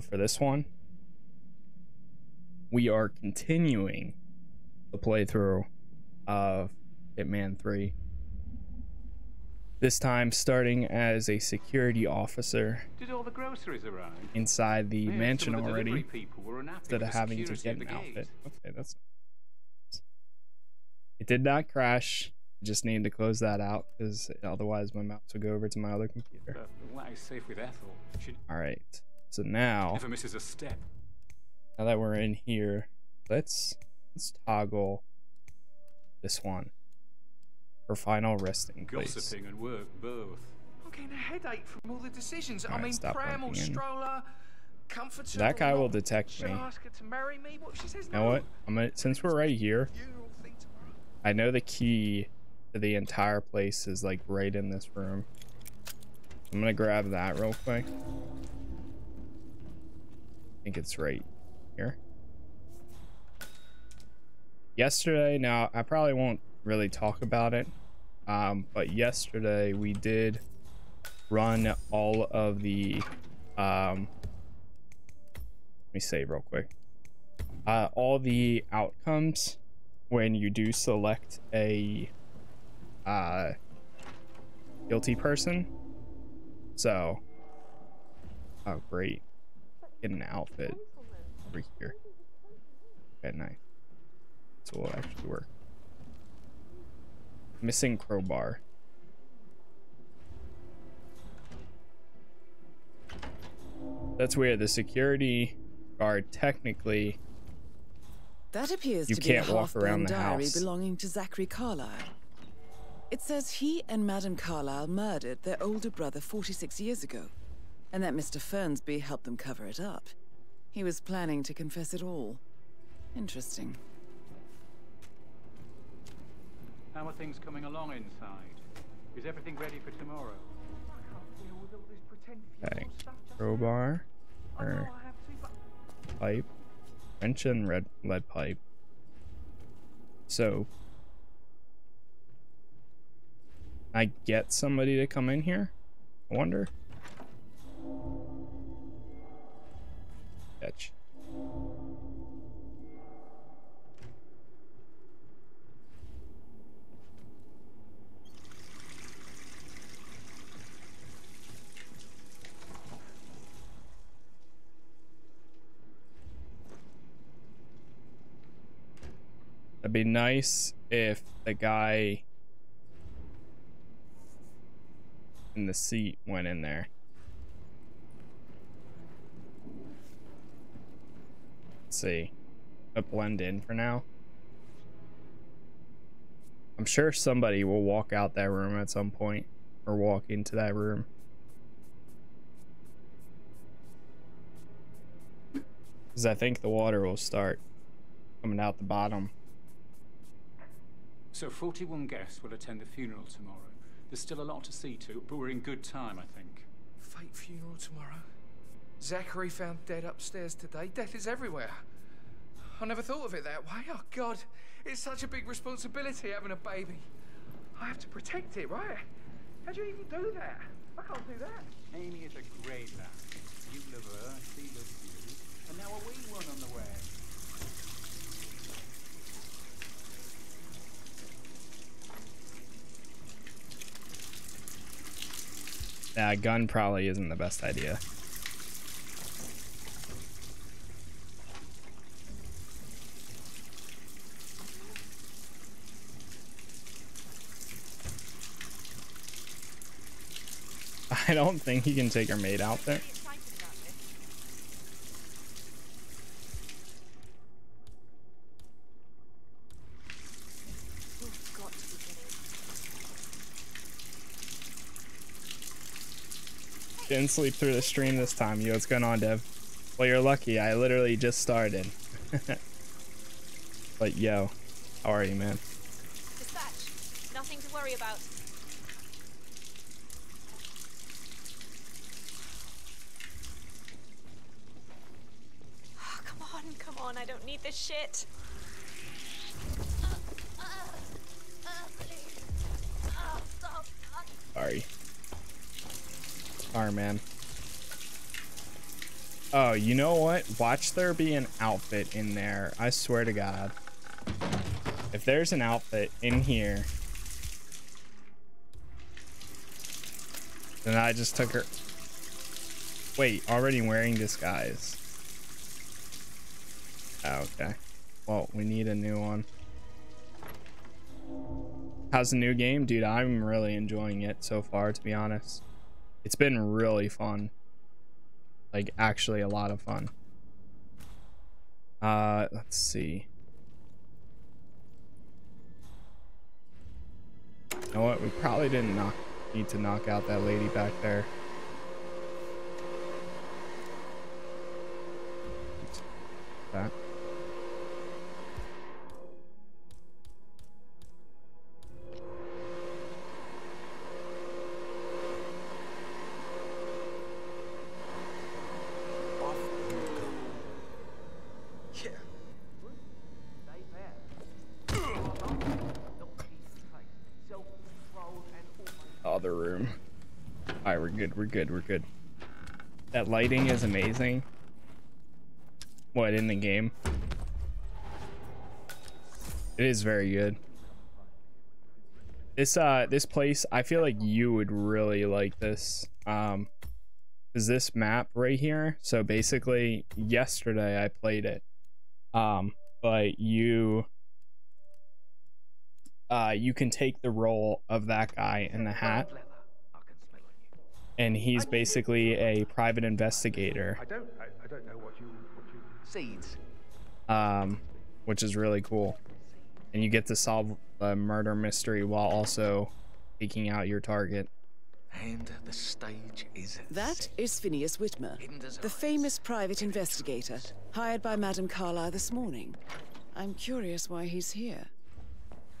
For this one, we are continuing the playthrough of Hitman 3. This time starting as a security officer the inside the Yeah, mansion the already people were unhappy instead of having to get an outfit. Okay, that's it did not crash. I Just needed to close that out because otherwise my mouse would go over to my other computer. But why safe with Ethel? She All right. So now, never misses a step. now that we're in here, let's let's toggle this one for final resting place. Gossiping and work both. I'm getting a headache from all the decisions. I mean, pram or punching in. stroller, comforter. That guy will detect me. I ask her to marry me? What if she says You know no? what? I'm gonna since we're right here, Funeral thing tomorrow. I know the key to the entire place is like right in this room. I'm gonna grab that real quick. Think it's right here. Yesterday, now I probably won't really talk about it, um, but yesterday we did run all of the. Um, let me save real quick. Uh, all the outcomes when you do select a uh, guilty person. So, oh great, get an outfit over here. Okay, nice. So will actually work. Missing crowbar. That's where The security guard technically That appears You to be can't a walk around the diary house. belonging to Zachary Carlisle. It says he and Madame Carlisle murdered their older brother 46 years ago, and that Mr. Fernsby helped them cover it up. He was planning to confess it all. Interesting. How are things coming along inside? Is everything ready for tomorrow? I can't deal with all this pretend Okay. funeral stuff. Just crowbar or I have to, but pipe, wrench and red lead pipe. So, I get somebody to come in here. I wonder. Catch. It'd be nice if the guy in the seat went in there. Let's see. A blend in for now. I'm sure somebody will walk out that room at some point or walk into that room. Because I think the water will start coming out the bottom. So 41 guests will attend the funeral tomorrow. There's still a lot to see to, but we're in good time, I think. fake funeral tomorrow. Zachary found dead upstairs today. Death is everywhere. I never thought of it that way. Oh God, it's such a big responsibility having a baby. I have to protect it, right? How do you even do that? I can't do that. Amy is a great lass. You love her, she loves you. And now a wee one on the way. That gun probably isn't the best idea. I don't think he can take her mate out there. Didn't sleep through the stream this time. Yo, what's going on, Dev? Well, you're lucky. I literally just started. but yo, how are you, man? Dispatch. Nothing to worry about. Oh, come on, come on. I don't need this shit. Sorry. Sorry, man. Oh, you know what? Watch there be an outfit in there. I swear to God. If there's an outfit in here, then I just took her. Wait, already wearing disguise. Oh, okay. Well, we need a new one. How's the new game? Dude, I'm really enjoying it so far, to be honest. It's been really fun. Like, actually a lot of fun. Uh, let's see. You know what? We probably didn't knock, need to knock out that lady back there. That. Good, we're good, we're good. That lighting is amazing. What, in the game? It is very good. This uh this place, I feel like you would really like this. Um is this map right here. So basically yesterday I played it. Um but you uh you can take the role of that guy in the hat leather. I can smell on you. And he's basically a private investigator I don't. I, I don't know what you. What you. Seeds. um which is really cool and you get to solve a murder mystery while also taking out your target And the stage is That is Phineas Whitmer, the famous private investigator hired by Madame Carlisle this morning. I'm curious why he's here.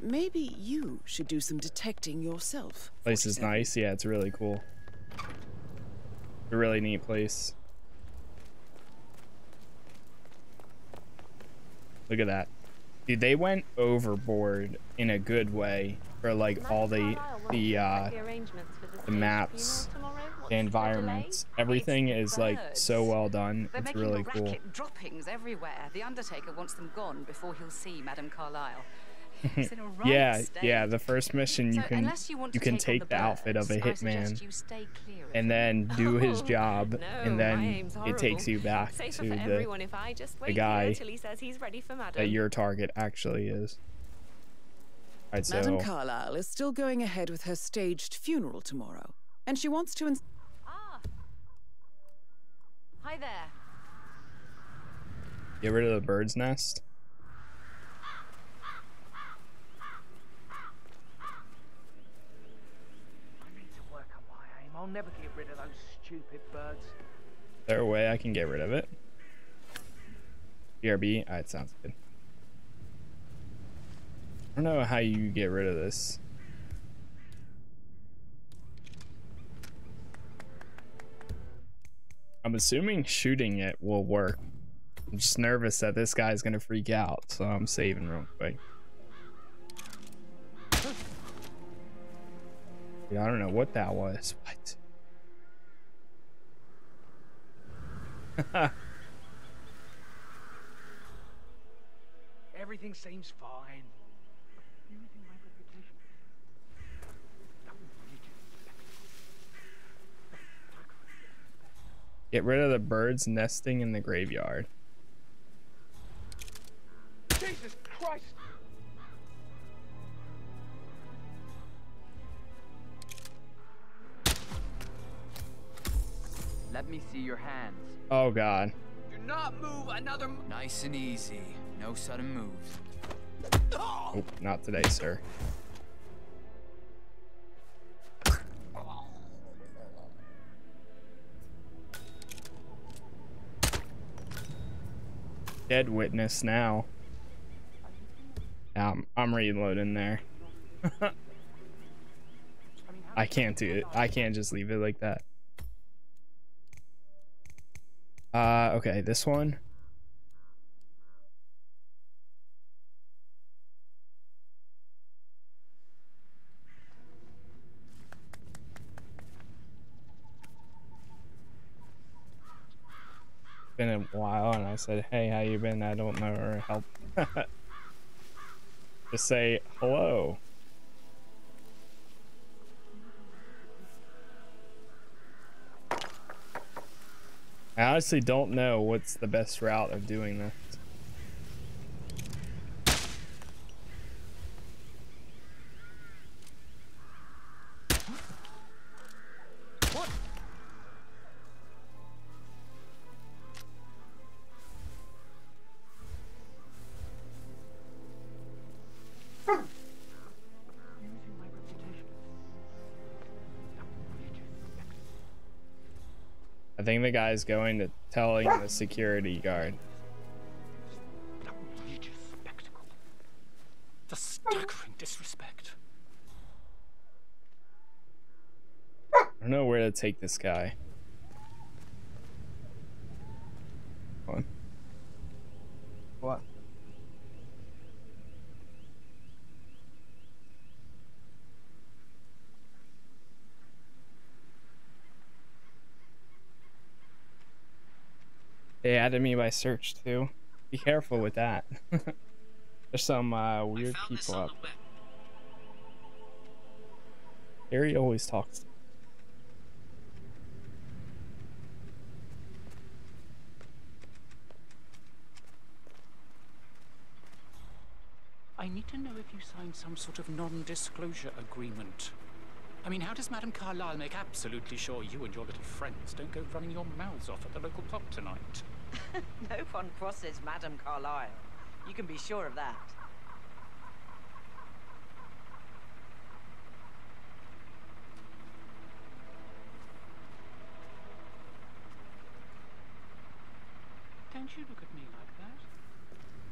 Maybe you should do some detecting yourself. place is nice yeah it's really cool a really neat place. Look at that. Dude they went overboard in a good way for like all the the uh the maps the environments. everything is like so well done. It's really cool. droppings everywhere. The Undertaker wants them gone before he'll see Madame Carlisle. He's in a right yeah state. yeah the first mission you So can you, want you can take, take on the outfit of a hitman suggest you stay clear of and then do his Oh, job no, and then it takes you back Safer to for the everyone if I just wait guy he says he's ready for that your target actually is all right so Madame Carlisle is still going ahead with her staged funeral tomorrow, and she wants to. Ins- Ah. Hi there. get rid of the bird's nest I need to work on my aim. I'll never get rid of those stupid birds. Is there a way I can get rid of it? BRB? Alright, sounds good. I don't know how you get rid of this. I'm assuming shooting it will work. I'm just nervous that this guy's gonna freak out, so I'm saving real quick. I don't know what that was. What? Everything seems fine. Using my reputation. Don't need Get rid of the birds nesting in the graveyard. Jesus Christ! Let me see your hands. Oh god. Do not move another. Nice and easy. No sudden moves. Oh, not today, sir. Dead witness now. Yeah, I'm, I'm reloading there. I can't do it. I can't just leave it like that. Uh, okay, this one. Been a while, and I said, "Hey, how you been? I don't know her help." Just say hello. I honestly don't know what's the best route of doing this. The guy's going to telling the security guard. The staggering disrespect. I don't know where to take this guy. They added me by search too. Be careful with that. There's some uh, weird people up. Harry always talks. I need to know if you signed some sort of non-disclosure agreement. I mean, how does Madame Carlisle make absolutely sure you and your little friends don't go running your mouths off at the local pub tonight? no one crosses Madame Carlisle. You can be sure of that. Don't you look at me like that.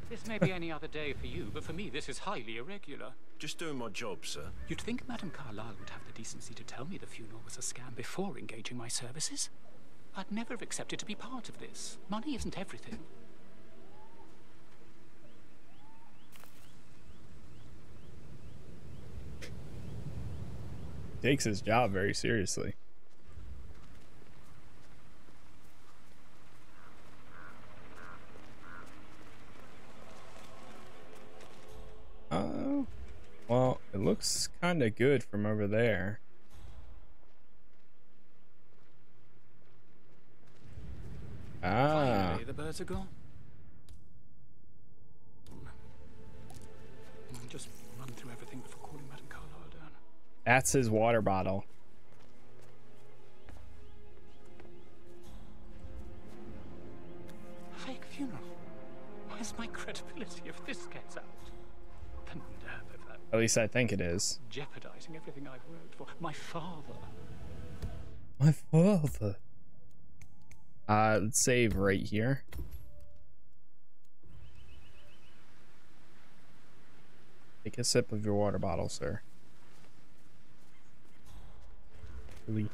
This may be any other day for you, but for me this is highly irregular. Just doing my job, sir. You'd think Madame Carlisle would have the decency to tell me the funeral was a scam before engaging my services. I'd never have accepted to be part of this. Money isn't everything. Takes his job very seriously. Oh, well, it looks kind of good from over there. Ah, Finally, the birds are gone. Just run through everything before calling Madame Carlisle down. that's his water bottle. Fake funeral. Where's my credibility if this gets out? The nerve of that At least I think it is. jeopardizing everything I've worked for. My father. My father. Uh, let's save right here. Take a sip of your water bottle, sir. Really?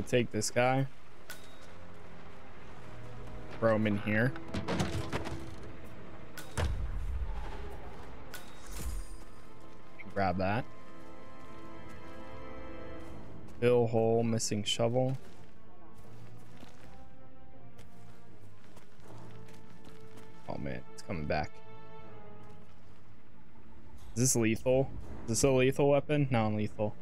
Gonna take this guy. Throw him in here. Grab that. Fill hole, missing shovel. Oh man, it's coming back. Is this lethal? Is this a lethal weapon? Non-lethal.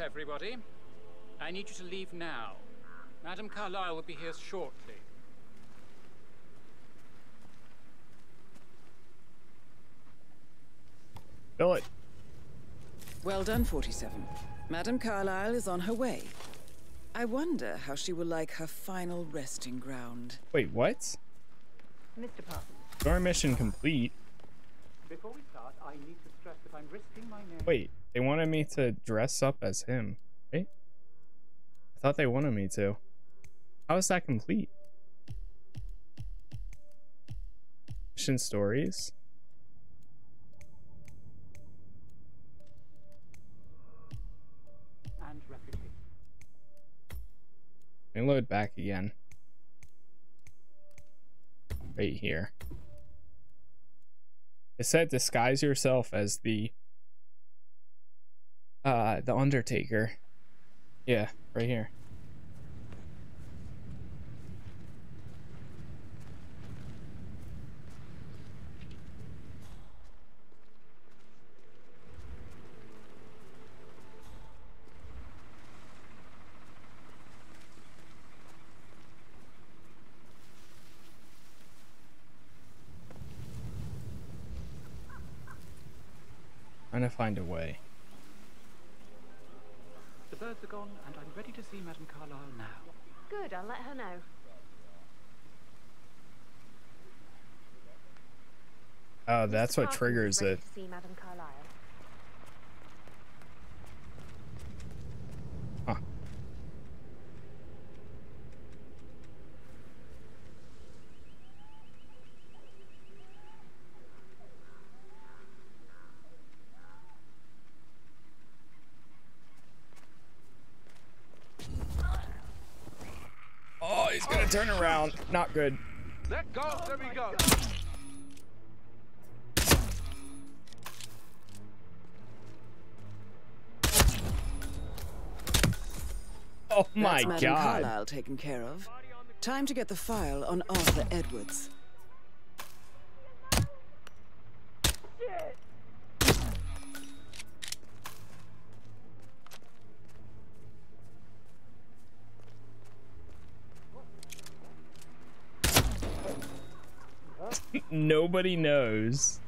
Everybody. I need you to leave now. Madame Carlisle will be here shortly. Fill it. Well done, 47. Madame Carlisle is on her way. I wonder how she will like her final resting ground. Wait, what? Mr. Parsons. Story mission complete. Before we start, I need to stress that I'm risking my name. Wait, they wanted me to dress up as him, right? I thought they wanted me to. How is that complete? Mission stories. And reputation. Let me load back again. Right here. It said disguise yourself as the uh the Undertaker. Yeah, right here. Trying to find a way. The birds are gone, and I'm ready to see Madame Carlisle now. Good, I'll let her know. Oh, that's Mr. what triggers it. See Madame Carlisle. Huh. Oh, he's gonna turn around. Not good. Let go. There we go. Oh my That's Madame god. Carlisle taken care of. Time to get the file on Arthur Edwards. Nobody knows.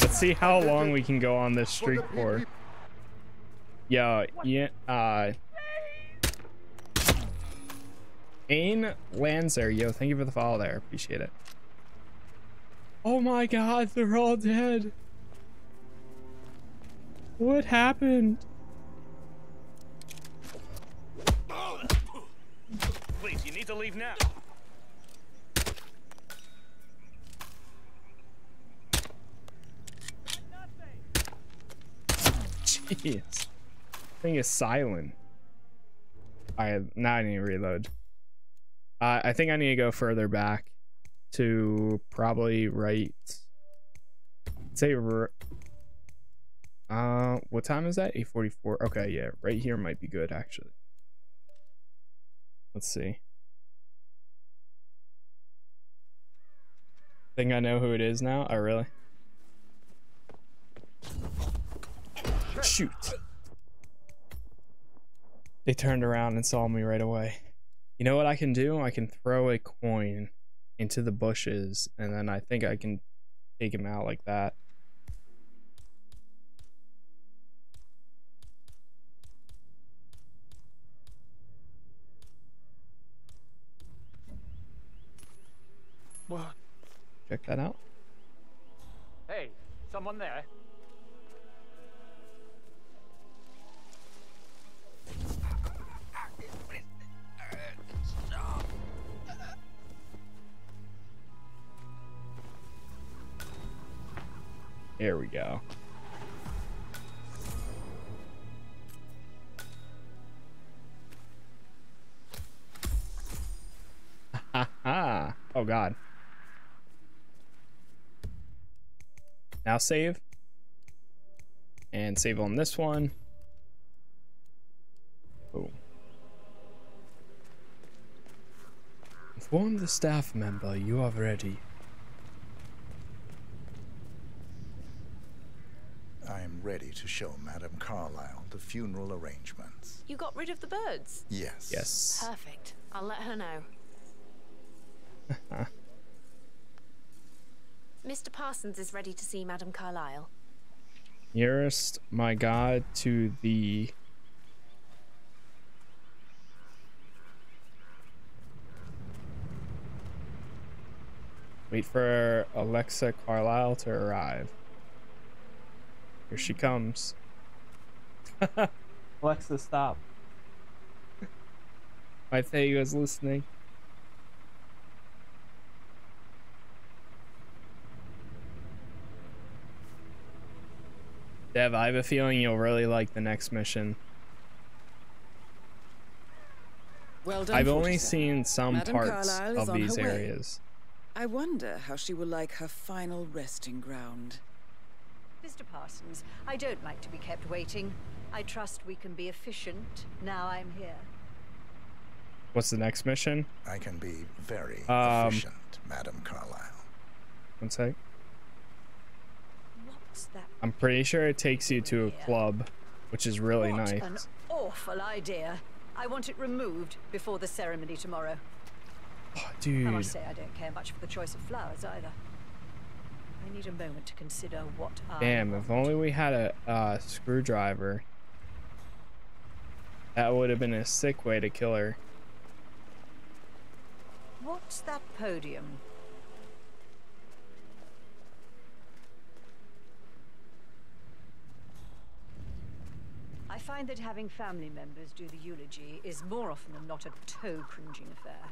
Let's see how long we can go on this streak for. Yo, yeah, uh... Ain Lanzer, yo, thank you for the follow there. Appreciate it. Oh my god, they're all dead. What happened? Please, you need to leave now. Jeez. Thing is silent. I now I need to reload. Uh, I think I need to go further back to probably right. Say, uh, what time is that? 8:44. Okay, yeah, right here might be good actually. Let's see. Think I know who it is now? Oh, really? Shoot. They turned around and saw me right away. You know what I can do? I can throw a coin into the bushes and then I think I can take him out like that. Check that out. Hey, someone there? There we go. Ha Oh god. Now save. And save on this one. Boom. Inform the staff member you are ready. I am ready to show Madame Carlisle the funeral arrangements. You got rid of the birds? Yes. Yes. Perfect. I'll let her know. Mr. Parsons is ready to see Madame Carlisle. Nearest my god to the Wait for Alexa Carlisle to arrive. Here she comes. Alexa, stop. I thought you was listening. Dev, I have a feeling you'll really like the next mission. Well done, I've only 47. seen some Madame parts Carlisle is of on these her way. areas. I wonder how she will like her final resting ground. Mr. Parsons, I don't like to be kept waiting. I trust we can be efficient now I'm here. What's the next mission? I can be very Um, efficient, Madam Carlisle. One sec. I'm pretty sure it takes you to a club, which is really what nice. an awful idea. I want it removed before the ceremony tomorrow. I Dude, must say I don't care much for the choice of flowers either. I need a moment to consider what I damn, if only we had a uh, screwdriver. That would have been a sick way to kill her. What's that podium? I find that having family members do the eulogy is more often than not a toe-cringing affair.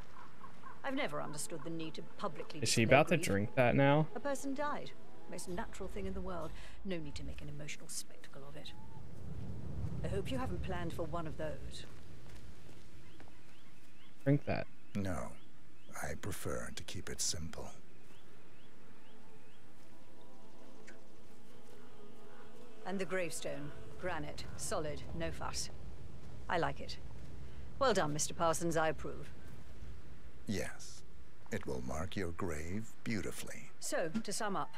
I've never understood the need to publicly Is she display about to drink that now? A person died. Most natural thing in the world. No need to make an emotional spectacle of it. I hope you haven't planned for one of those. Drink that. No, I prefer to keep it simple. And the gravestone. Granite. Solid. No fuss. I like it. Well done, Mr. Parsons. I approve. Yes, it will mark your grave beautifully. So, to sum up,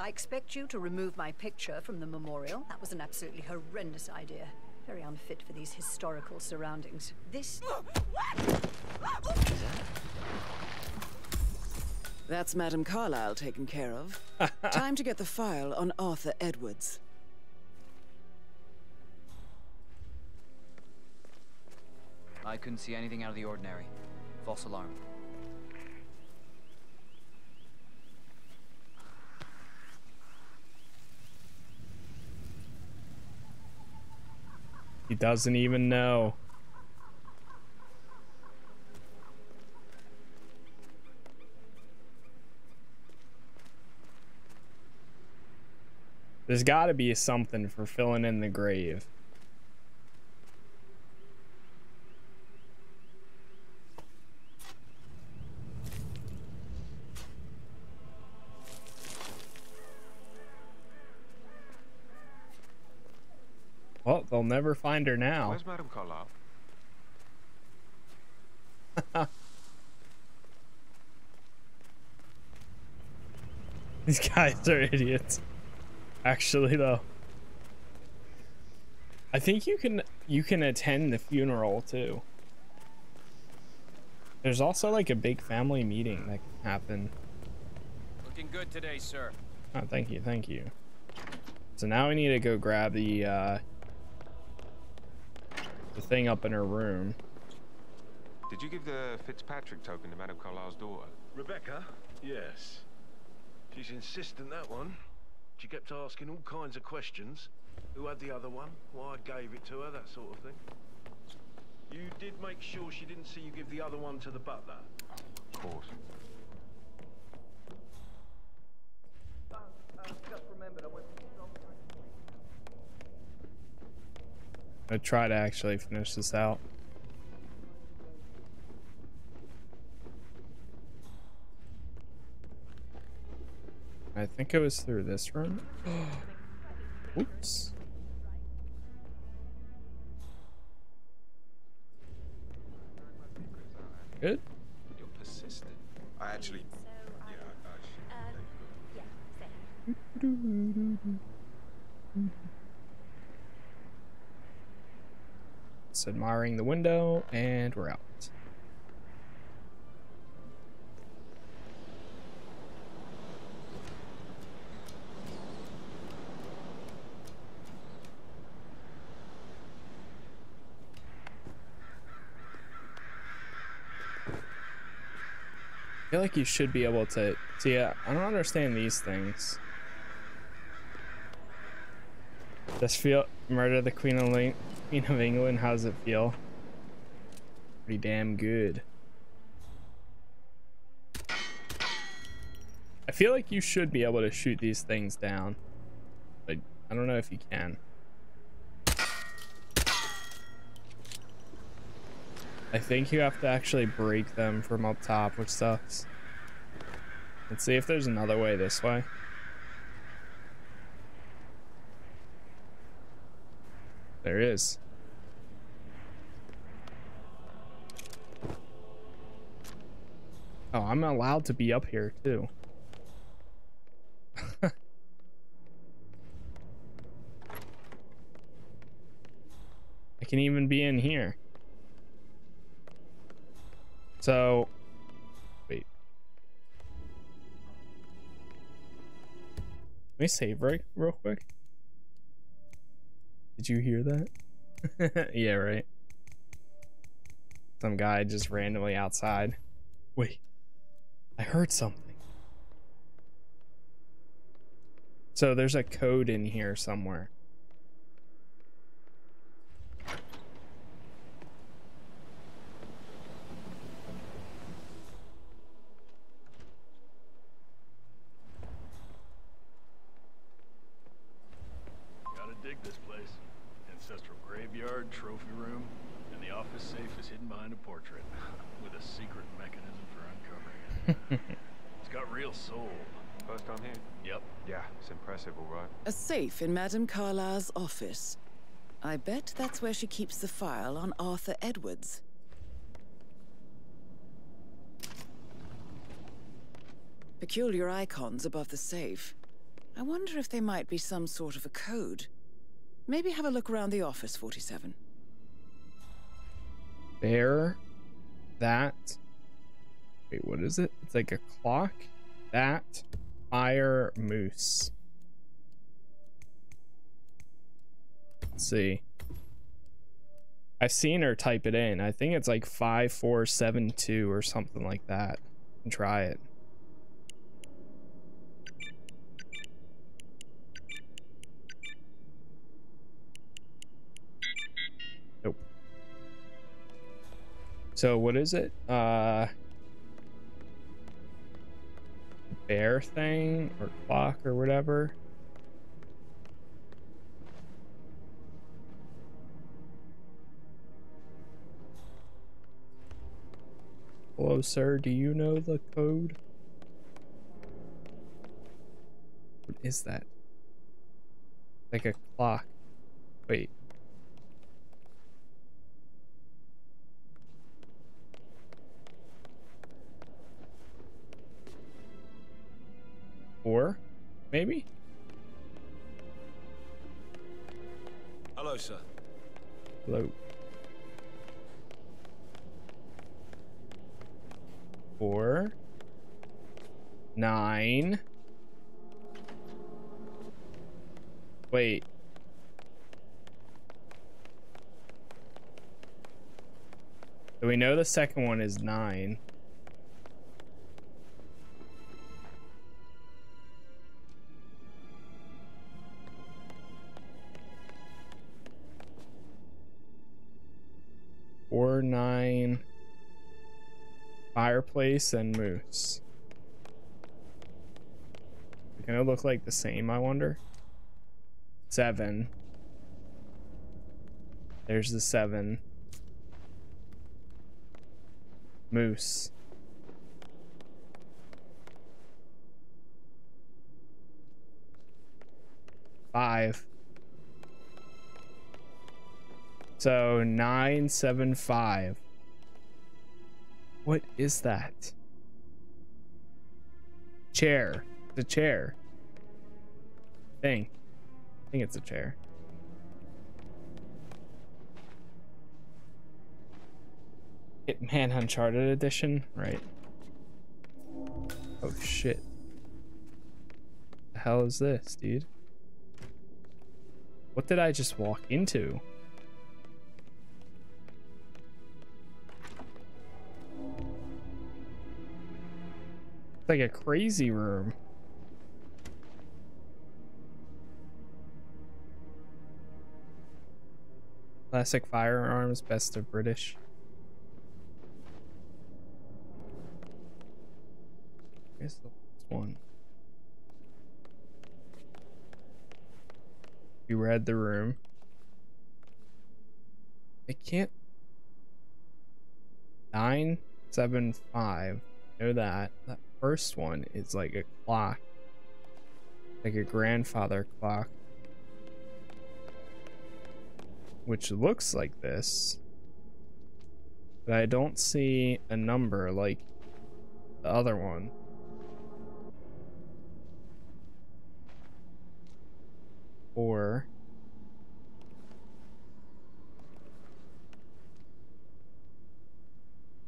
I expect you to remove my picture from the memorial. That was an absolutely horrendous idea. Very unfit for these historical surroundings. This. That's Madame Carlisle taken care of. Time to get the file on Arthur Edwards. I couldn't see anything out of the ordinary. False alarm. He doesn't even know. There's got to be something for filling in the grave. They'll never find her now. Where's Madame Carlisle? These guys are idiots. Actually, though. I think you can you can attend the funeral too. There's also like a big family meeting that can happen. Looking good today, sir. Oh, thank you, thank you. So now we need to go grab the uh the thing up in her room. Did you give the Fitzpatrick token to Madame Carlisle's daughter? Rebecca? Yes. She's insistent, that one. She kept asking all kinds of questions. Who had the other one? Why I gave it to her, that sort of thing. You did make sure she didn't see you give the other one to the butler? Of course. just remembered I went I try to actually finish this out. I think it was through this room. Oops. Good. You're persistent. I actually. Yeah, um, Just admiring the window, and we're out. I feel like you should be able to see. I don't understand these things. Just feel murder the Queen of Link. Queen of England, how does it feel? Pretty damn good. I feel like you should be able to shoot these things down. But I don't know if you can. I think you have to actually break them from up top, which sucks. Let's see if there's another way this way. There is. Oh, I'm allowed to be up here too. I can even be in here. So, wait. Let me save right real quick. Did you hear that? yeah, right. Some guy just randomly outside. Wait. I heard something. So there's a code in here somewhere. Gotta dig this place. Ancestral graveyard, trophy room, and the office safe is hidden behind a portrait with a secret mechanism for uncovering it. it's got real soul. First time here? Yep. Yeah, it's impressive, all right. In Madame Carlisle's office. I bet that's where she keeps the file on Arthur Edwards. Peculiar icons above the safe. I wonder if they might be some sort of a code. Maybe have a look around the office, 47. Bear. That. Wait, what is it? It's like a clock. That. Fire moose. Let's see. I've seen her type it in. I think it's like 5472 or something like that. Try it. Nope. So what is it? Uh bear thing or clock or whatever. Hello, sir. Do you know the code? What is that? Like a clock. Wait. Or maybe? Hello, sir. Hello. Four. Nine. Wait. So we know the second one is nine. Four, nine, fireplace, and moose. They're gonna look like the same, I wonder. Seven. There's the seven. Moose. Five. So nine, seven, five. What is that? Chair. The chair. Thing. I think it's a chair. Hitman Uncharted Edition? Right. Oh shit. The hell is this, dude? What did I just walk into? Like a crazy room. Classic firearms, best of British. Here's the last one. You read the room. I can't. Nine, seven, five. Know that. That first one is like a clock. Like a grandfather clock. Which looks like this. But I don't see a number like the other one. Or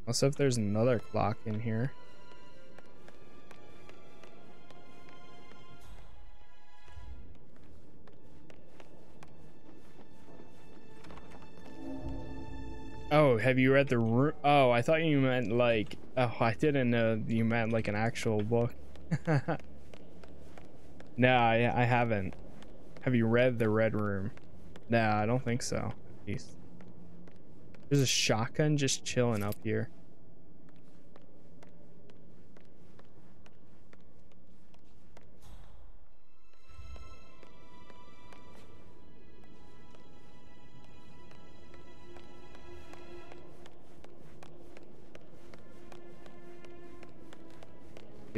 Also, if there's another clock in here. Oh, have you read the room? Oh, I thought you meant like. Oh, I didn't know you meant like an actual book. no, I, I haven't. Have you read the Red Room? No, I don't think so. There's a shotgun just chilling up here.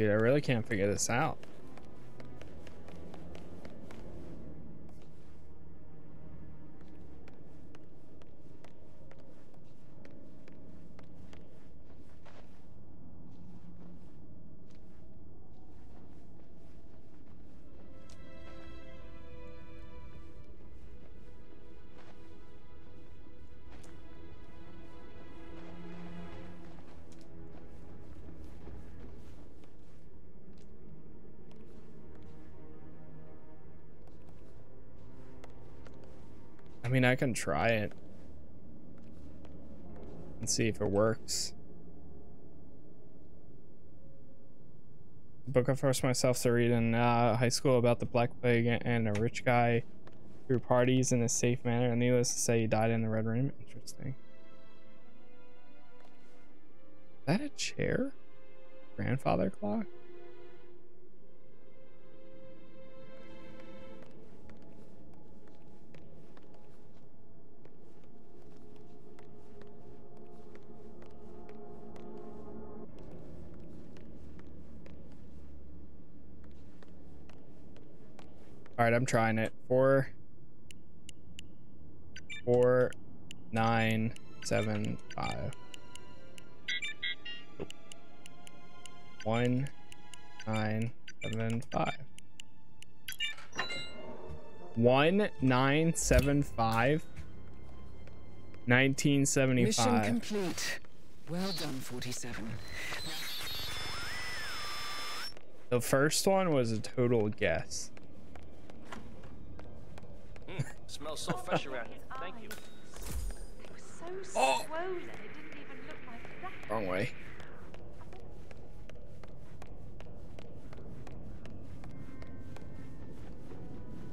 Dude, I really can't figure this out. I can try it and see if it works. Book I forced myself to read in uh, high school about the Black Plague and a rich guy threw parties in a safe manner. And needless to say, he died in the Red Room. Interesting. Is that a chair? Grandfather clock? All right, I'm trying it. Four, four, nine, seven, five. One, nine, seven, five. One, nine, seven, five. 1975. Mission complete. Well done, 47. The first one was a total guess. Smells so fresh around here. Thank you. So Oh. swollen, it didn't even look like that. Wrong way.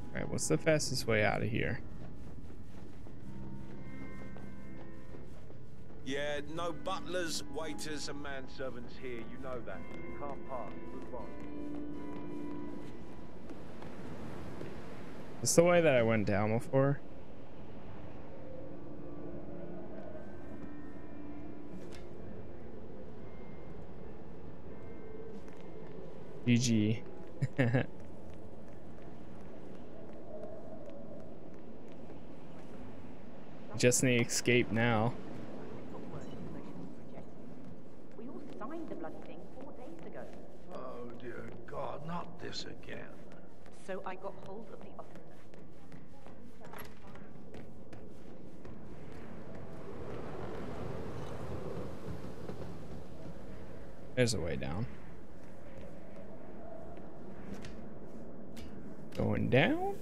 Alright, what's the fastest way out of here? Yeah, no butlers, waiters, and manservants here. You know that. You Can't pass. Move on. It's the way that I went down before. GG. Just need escape now. We all signed the bloody thing four days ago. Oh, dear God, not this again. So I got hold of the officer. There's a way down. Going down.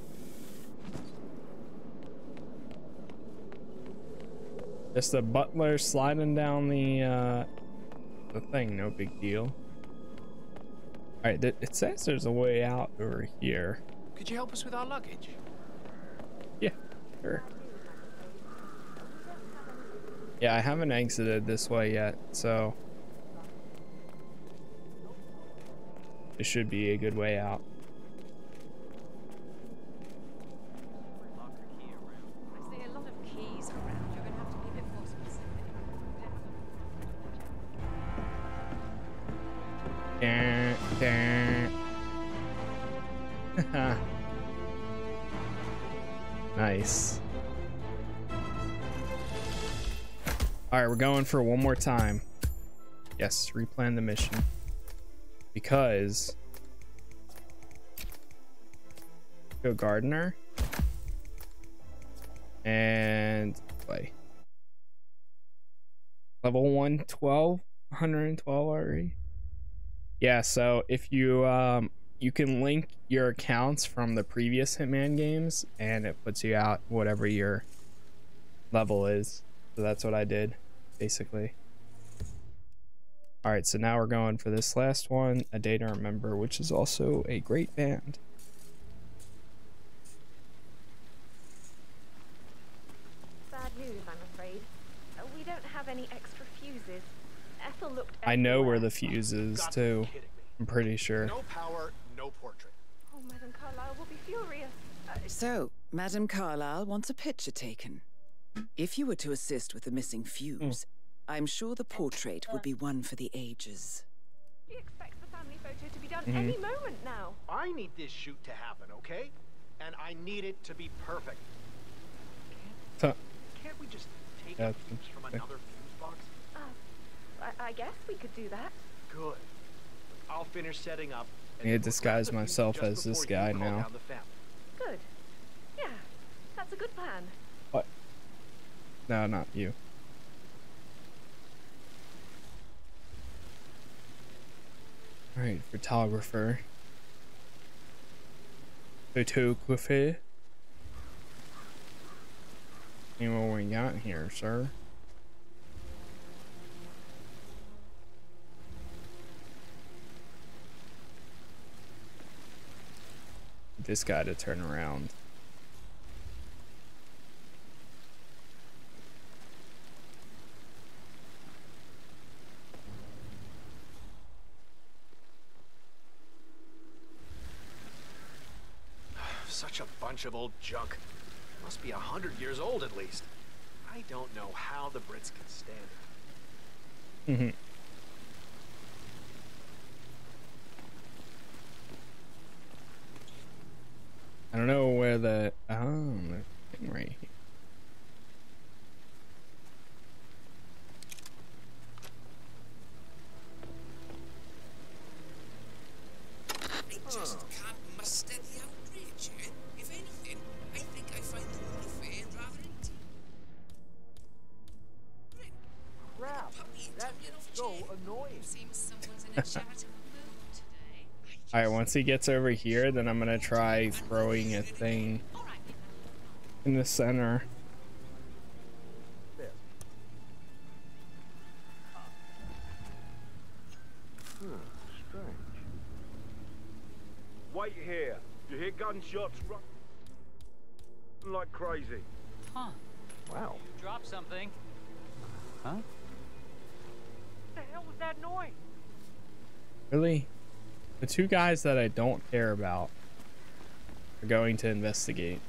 Just a butler sliding down the uh, the thing, no big deal. All right, th- it says there's a way out over here. Could you help us with our luggage? Yeah, sure. Yeah, I haven't exited this way yet, so it should be a good way out. Nice. All right, we're going for one more time. Yes, replan the mission. Because go gardener and play. Level 112, 112 already. Yeah, so if you um you can link your accounts from the previous Hitman games and it puts you out whatever your level is. So that's what I did, basically. All right, so now we're going for this last one, A Day to Remember, which is also a great band. Bad news, I'm afraid. Uh, we don't have any extra fuses. Ethel looked. I know where the fuse is too. I'm pretty sure. No power, no portrait. Oh, Madame Carlisle will be furious. Uh, So, Madame Carlisle wants a picture taken. If you were to assist with the missing fuse, I'm sure the portrait would be one for the ages. She expects the family photo to be done Mhm. any moment now. I need this shoot to happen, okay? And I need it to be perfect. Huh. Can't we just take Yeah, a fuse from another fuse box? Uh, I, I guess we could do that. Good. I'll finish setting up. I need to disguise myself as this guy now. down the family. Good. Yeah, that's a good plan. What? No, not you. Alright, photographer. Photographer. See what we got here, sir. This guy to turn around. Such a bunch of old junk. Must be a hundred years old at least. I don't know how the Brits can stand it. Mm-hmm. I don't know where the oh the thing right here. I just someone's in a charitable mood today. All right, once he gets over here, then I'm gonna try throwing a thing in the center. Hmm, strange. Wait here. You hear gunshots run like crazy. Huh. Wow. Drop something. Huh? What the hell was that noise? Really, the two guys that I don't care about are going to investigate.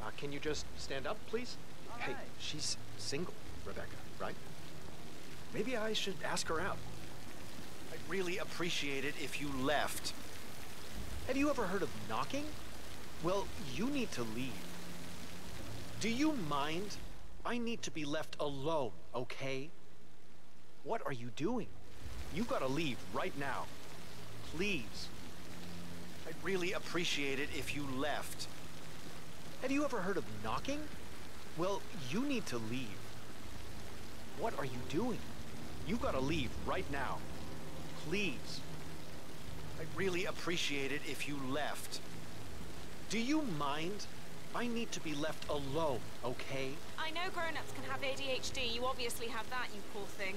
Uh, can you just stand up, please? Hey, she's single, Rebecca, right? Maybe I should ask her out. I'd really appreciate it if you left. Have you ever heard of knocking? Well, you need to leave. Do you mind? I need to be left alone, okay? What are you doing? You gotta leave right now. Please. I'd really appreciate it if you left. Have you ever heard of knocking? Well, you need to leave. What are you doing? You gotta leave right now. Please. I'd really appreciate it if you left. Do you mind? I need to be left alone, okay? I know grown-ups can have ADHD. You obviously have that, you poor thing.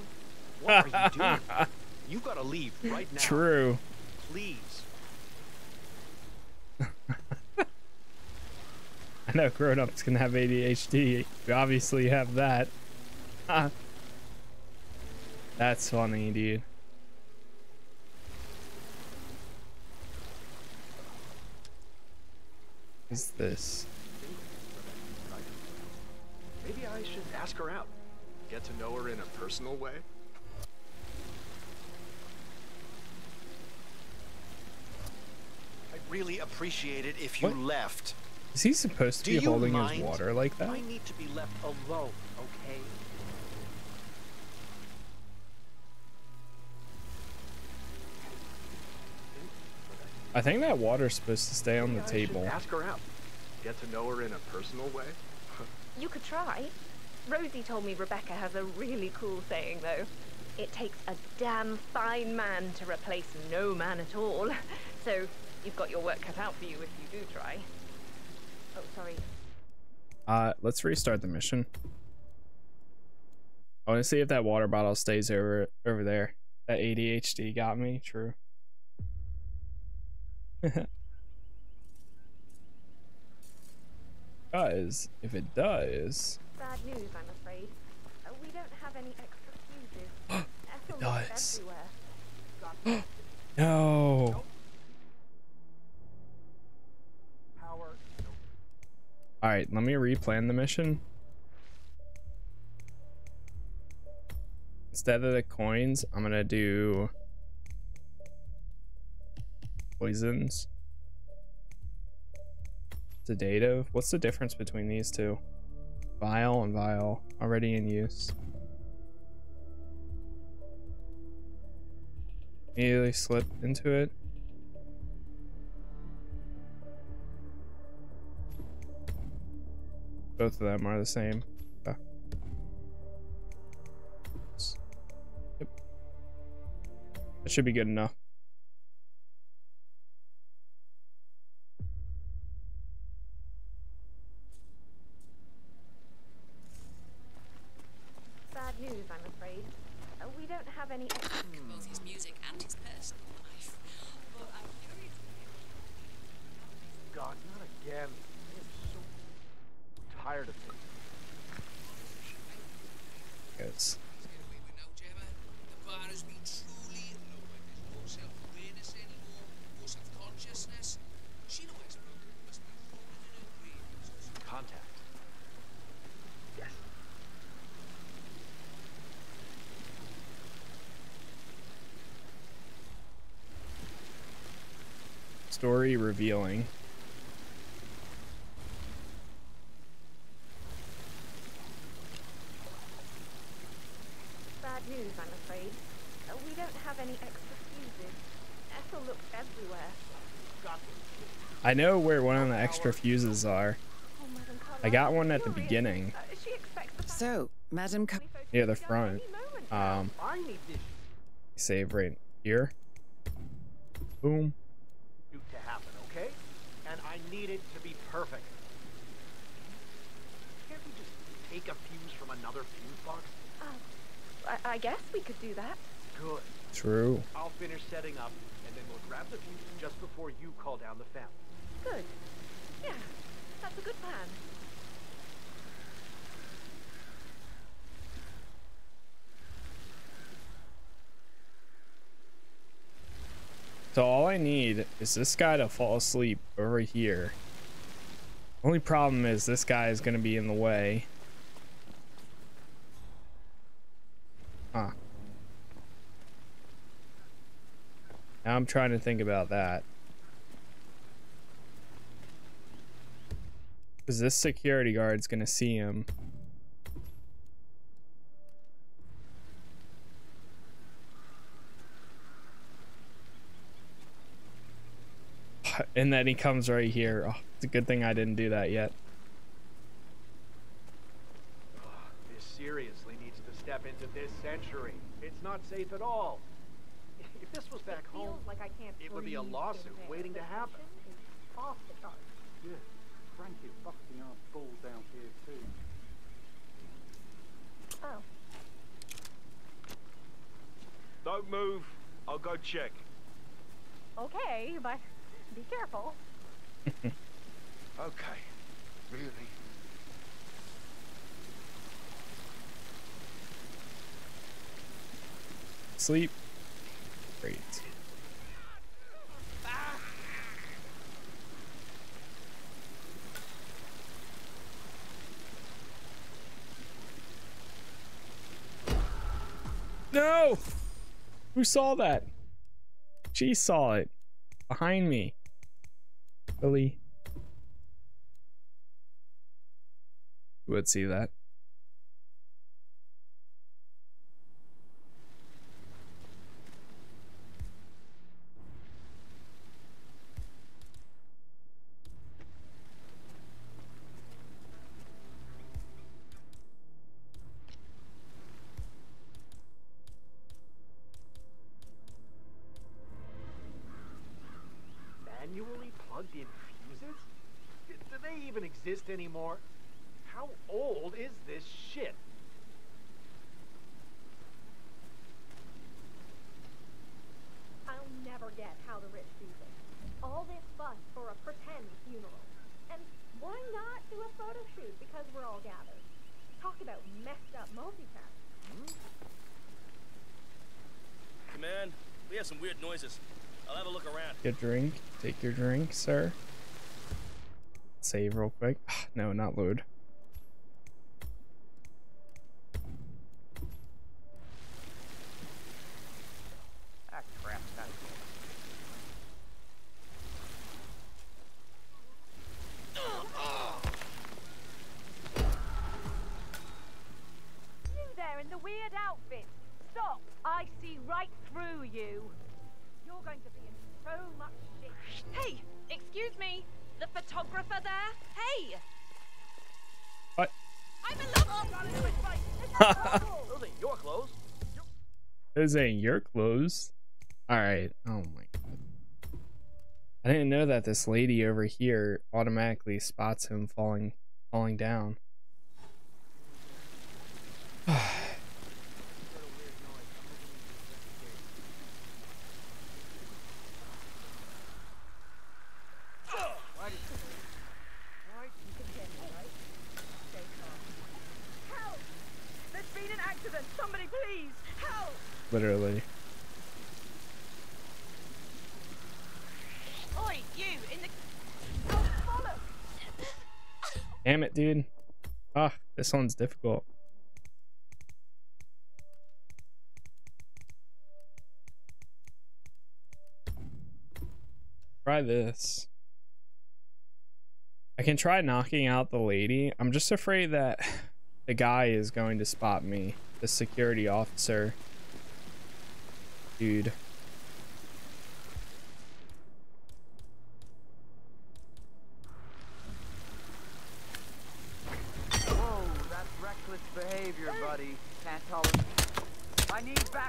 What are you doing? you gotta leave right now. True. Please. I know grown-ups can have ADHD. We obviously have that. That's funny, dude. Is this? Maybe I should ask her out. Get to know her in a personal way. Really appreciate it if you What? left. Is he supposed to Do be holding mind? his water like that? I need to be left alone, okay? I think that water's supposed to stay on the I table. Ask her out. Get to know her in a personal way. You could try. Rosie told me Rebecca has a really cool saying, though. It takes a damn fine man to replace no man at all. So you've got your work cut out for you if you do try. Oh, sorry. Uh, let's restart the mission. I want to see if that water bottle stays over over there. That ADHD got me. True. does if it does? Bad news, I'm afraid. Uh, we don't have any extra fuses. Looks does. No. Power. All right, let me replan the mission. Instead of the coins, I'm gonna do poisons. Sedative. What's the difference between these two? Vial and vial already in use. Immediately slip into it. Both of them are the same. Okay. Yep. That should be good enough. Bad news, I'm afraid. Uh, we don't have any extra Both his music and his personal life. But I'm curious. God, not again. I'm tired of it. Yes. The bar has been truly lowered. There's no self-awareness anymore, no self-consciousness. Sheila Westbrook must be rolling in her grave. Contact. Yes. Story revealing. Bad news, I'm afraid. Uh, we don't have any extra fuses. Ethel looks everywhere. I know where one of the extra fuses are. I got one at the beginning So, Madam Car- near the front. Um, I need this save right here. Boom. to happen, okay? And I need it to be perfect. Can't we just take a fuse from another fuse box? Oh, I, I guess we could do that. Good. True. I'll finish setting up, and then we'll grab the fuse just before you call down the family. Good. Yeah, that's a good plan. So all I need is this guy to fall asleep over here. Only problem is this guy is gonna be in the way. Huh. Now I'm trying to think about that. Because this security guard's gonna see him. And then he comes right here. Oh, it's a good thing I didn't do that yet. This seriously needs to step into this century. It's not safe at all. If this was back home, like I can't it would be a lawsuit waiting to happen. off the charts. Yeah, Frankie busting our balls out here too. Oh, Don't move. I'll go check. okay, but be careful. Okay. Really? Sleep. Great. No! Who saw that? She saw it. Behind me. Billy. Who would see that? Exist anymore? How old is this shit? I'll never get how the rich do this. All this fuss for a pretend funeral. And why not do a photo shoot because we're all gathered? Talk about messed up multitasking. Command, we have some weird noises. I'll have a look around. Take a drink. Take your drink, sir. Save real quick. No, not load. Those ain't your clothes. Alright. Oh my god. I didn't know that this lady over here automatically spots him falling falling down. Help! There's been an accident. Somebody please help! Literally. Oi, you in the. Oh, bollocks! Damn it, dude. Ah, this one's difficult. Try this. I can try knocking out the lady. I'm just afraid that the guy is going to spot me. The security officer. Dude.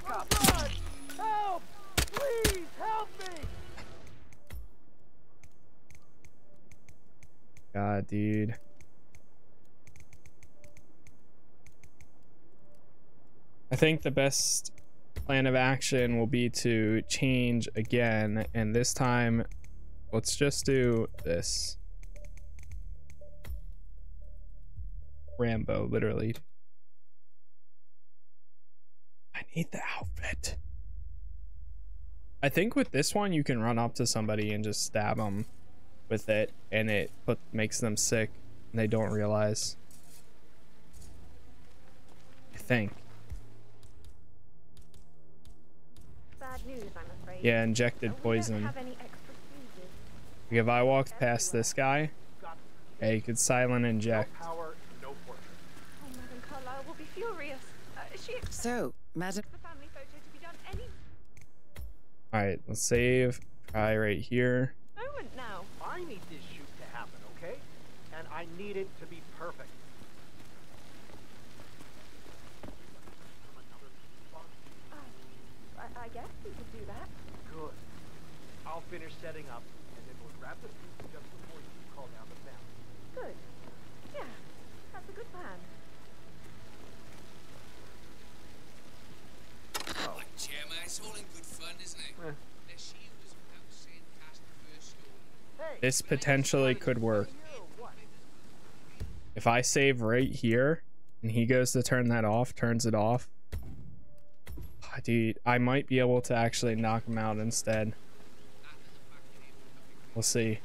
Backup. Help! Please help me! God, dude. I think the best plan of action will be to change again, and this time, let's just do this. Rambo, literally. I need the outfit. I think with this one, you can run up to somebody and just stab them with it, and it put, makes them sick, and they don't realize. I think. Bad news, I'm afraid. Yeah, injected We poison. have any extra fuses. Like if I walked past this guy, yeah, you could silent inject. Power, no portrait. Oh, Madam Carlisle will be furious. She expects So, Madam. the family photo to be done any Alright, let's save. Try right here. moment now. I need this shoot to happen, okay? And I need it to be perfect. Oh, I, I guess we could do that. Good. I'll finish setting up, and then we'll grab the suit just before you call down the family. Good. Yeah, that's a good plan. Oh, Chairman, it's all in good fun, isn't it? Eh. The shield is about to send past the first storm. This potentially could work. If I save right here and he goes to turn that off, turns it off, ah, dude, I might be able to actually knock him out instead. We'll see.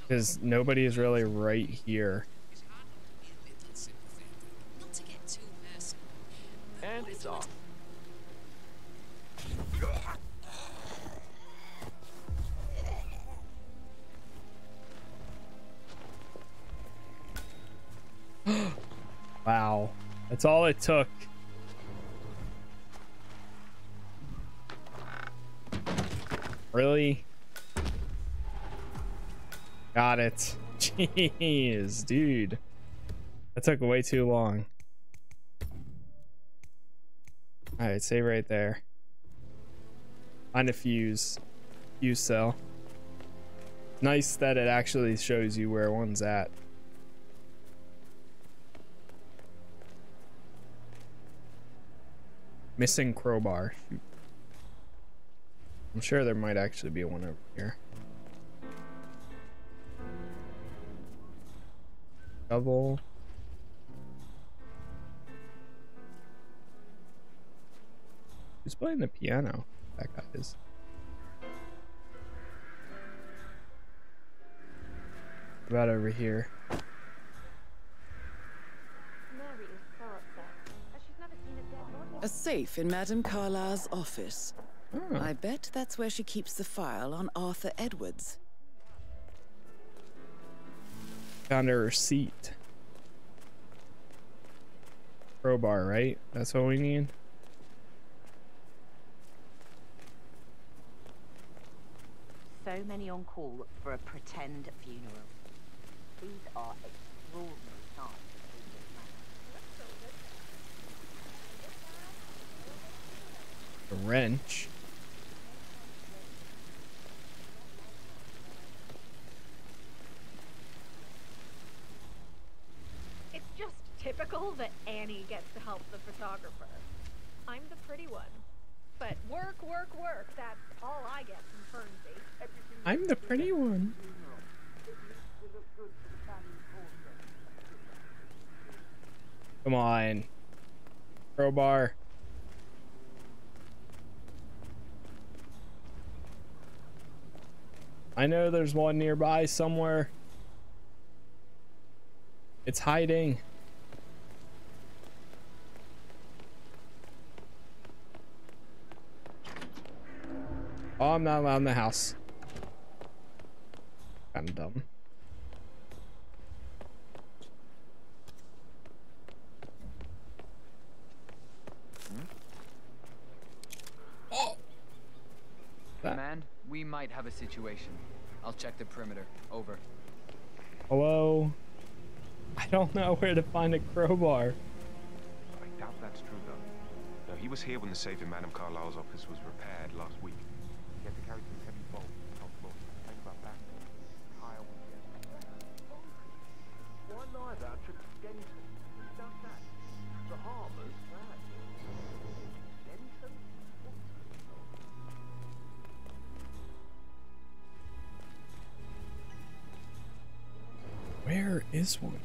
Because nobody is really right here. And it's off. wow. That's all it took. Really? Got it. Jeez, dude. That took way too long. Alright, save right there. Find a fuse. Fuse cell. Nice that it actually shows you where one's at. Missing crowbar. I'm sure there might actually be one over here. Double. Who's playing the piano? That guy is. About over here. Mary is so upset. As she's never seen a dead body. A safe in Madame Carlisle's office. Hmm. I bet that's where she keeps the file on Arthur Edwards. Found a receipt. Crowbar, right? That's what we need. So many on call for a pretend funeral. These are extraordinary times. A wrench. It's just typical that Annie gets to help the photographer. I'm the pretty one. But work, work, work. That's all I get from Fernsey. I'm the pretty one. Come on. Crowbar. I know there's one nearby somewhere. It's hiding. Oh, I'm not allowed in the house. I'm dumb. Oh! That- Man, we might have a situation. I'll check the perimeter. Over. Hello? I don't know where to find a crowbar. I doubt that's true, though. No, he was here when the safe in Madame Carlisle's office was repaired last week. He had to carry some is one?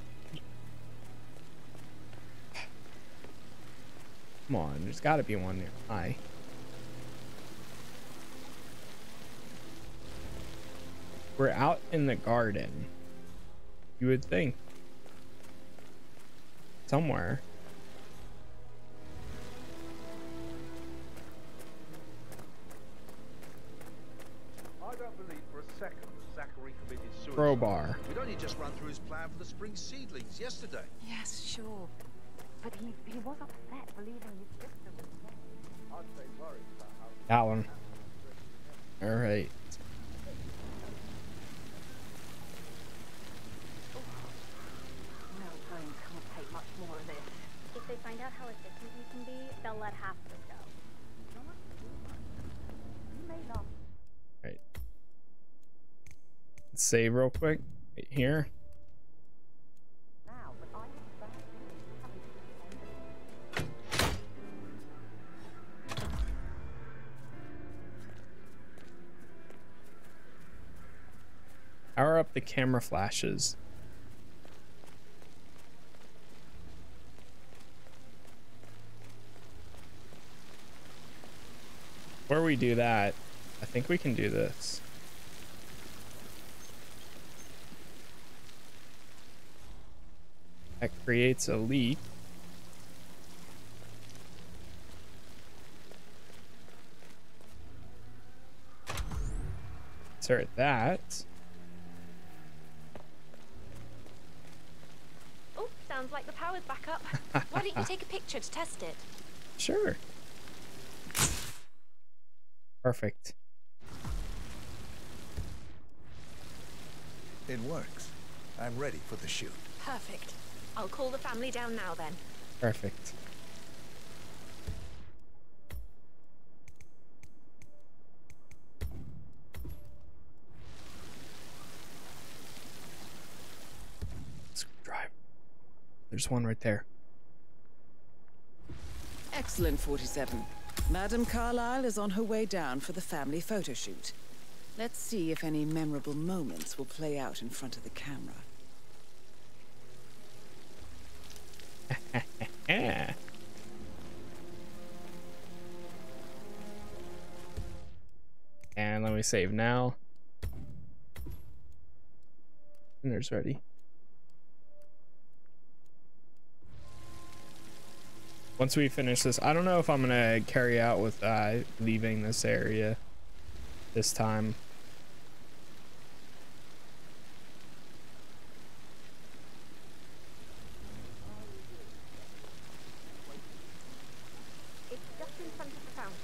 Come on, there's got to be one nearby. We're out in the garden. You would think. Somewhere. I don't believe for a second Zachary committed suicide. Crowbar. We'd just run through his plan for the spring seedlings yesterday. Yes, sure. But he, he was upset believing his sister was dead. I'd say worried about how That one. All right. Oh, no brain can't take much more of this. If they find out how efficient you can be, they'll let half of us go. You may not. Right. Let's save real quick. Here. Power up the camera flashes. Before we do that, I think we can do this. That creates a leak. Insert that. Oh, sounds like the power's back up. Why don't you take a picture to test it? Sure. Perfect. It works. I'm ready for the shoot. Perfect. I'll call the family down now then. Perfect. Screwdriver. There's one right there. Excellent, 47. Madame Carlisle is on her way down for the family photo shoot. Let's see if any memorable moments will play out in front of the camera. and let me save now. Dinner's ready. Once we finish this, I don't know if I'm gonna carry out with uh, leaving this area this time. It's just in front of the fountain.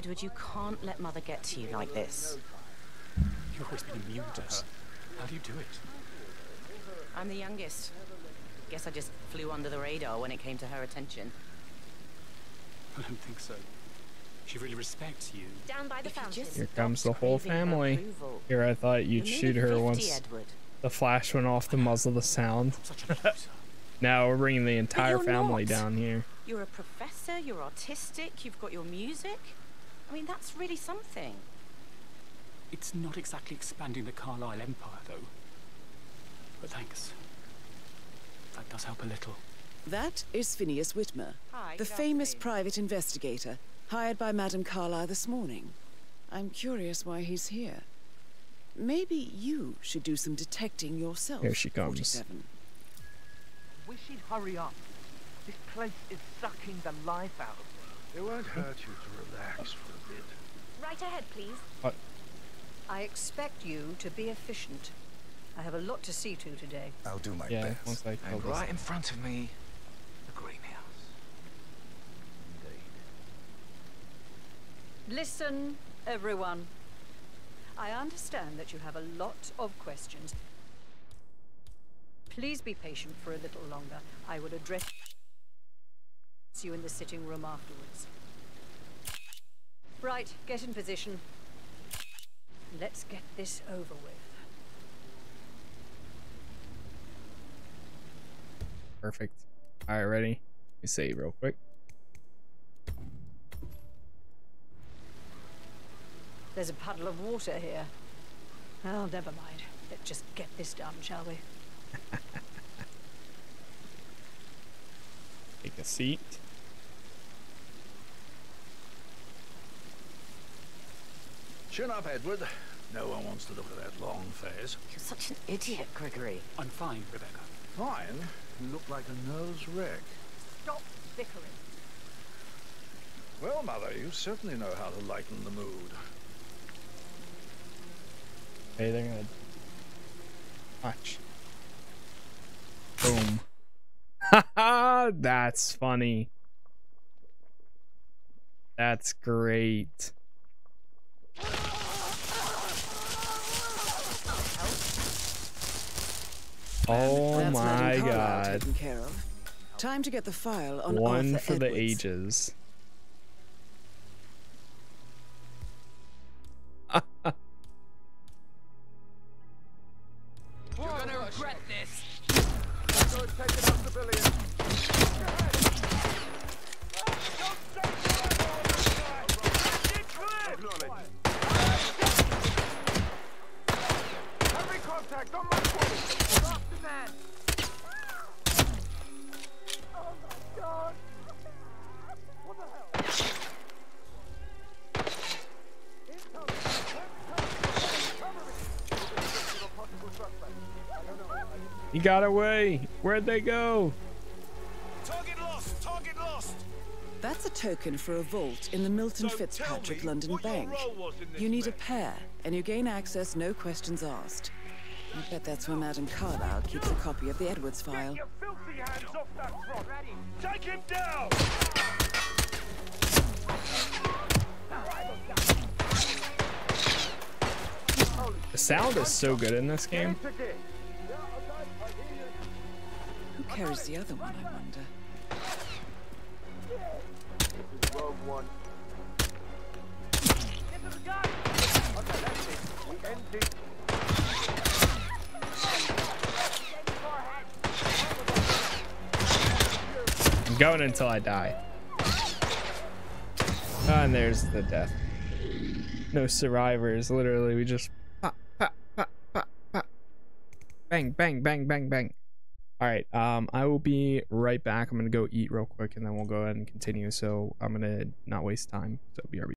Edward, you can't let Mother get to you like this. You've always been immune to her. How do you do it? I'm the youngest. Guess I just flew under the radar when it came to her attention. I don't think so. She really respects you. Down by the fountain. Here comes the whole family. Here I thought you'd shoot her 50, once Edward. the flash went off to muzzle the sound. now we're bringing the entire you're family not. down here. You're a professor, you're artistic, you've got your music. I mean, that's really something. It's not exactly expanding the Carlisle Empire, though. But thanks. That does help a little. That is Phineas Whitmer, Hi, the good famous private investigator hired by Madame Carlisle this morning. I'm curious why he's here. Maybe you should do some detecting yourself. Here she comes. 47. Wish he'd hurry up. This place is sucking the life out of me. It won't hurt you to relax for a bit. Right ahead, please. What? I expect you to be efficient. I have a lot to see to today. I'll do my Yeah, best. once I And right in front of me, the greenhouse. Indeed. Listen, everyone. I understand that you have a lot of questions. Please be patient for a little longer. I will address you in the sitting room afterwards. Right, get in position. Let's get this over with. Perfect. All right, ready? Let me save real quick. There's a puddle of water here. Oh, never mind. Let's just get this done, shall we? Take a seat. Chin up, Edward. No one wants to look at that long face. You're such an idiot, Gregory. I'm fine, Rebecca. Fine. You look like a nervous wreck. Stop bickering. Well, Mother, you certainly know how to lighten the mood. Hey, they're gonna watch. Boom. That's funny. That's great. Oh That's my god. taken care of. Time to get the file on One Arthur for the ages. Got away. Where'd they go? Target lost! Target lost! That's a token for a vault in the Milton Fitzpatrick London Bank. You need a pair, and you gain access no questions asked. I bet that's where Madame Carlisle keeps a copy of the Edwards file. Filthy hands off that front! Take him down! The sound is so good in this game. Carries the other one, I wonder? Rogue one. Okay, that's it. We end it. I'm going until I die. Ah, and there's the death. No survivors. Literally, we just pop, pop, pop, pop, pop. bang, bang, bang, bang, bang. All right. Um, I will be right back. I'm gonna go eat real quick, and then we'll go ahead and continue. So I'm gonna not waste time. So BRB.